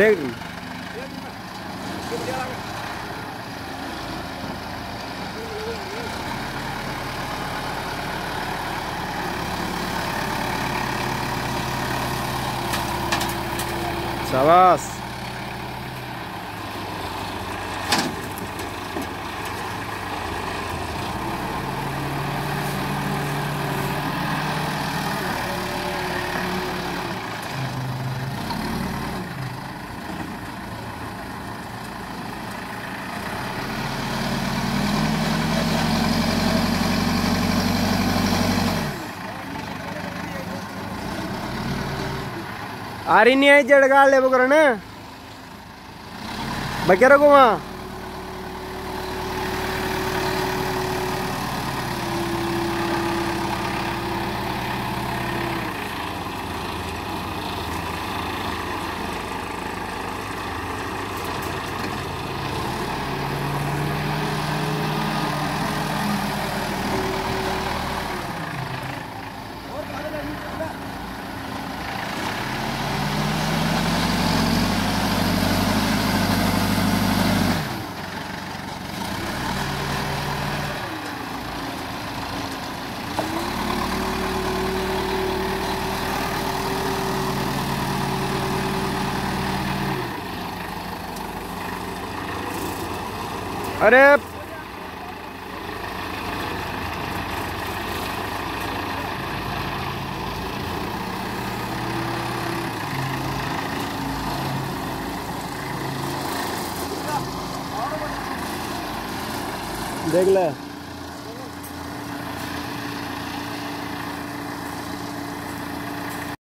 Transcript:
Integre. Salas. ආරින්නේ ඇයි ජඩ කාල්ල එපු කරන බකරකුමා अरे देख ले।